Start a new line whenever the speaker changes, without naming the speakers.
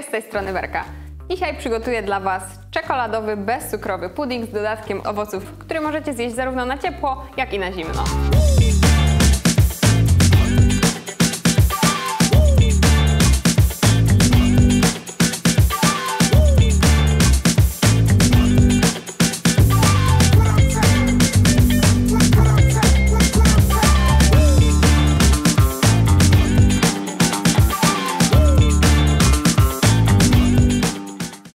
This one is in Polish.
Cześć z tej strony Werka. Dzisiaj przygotuję dla Was czekoladowy, bezcukrowy pudding z dodatkiem owoców, który możecie zjeść zarówno na ciepło, jak i na zimno.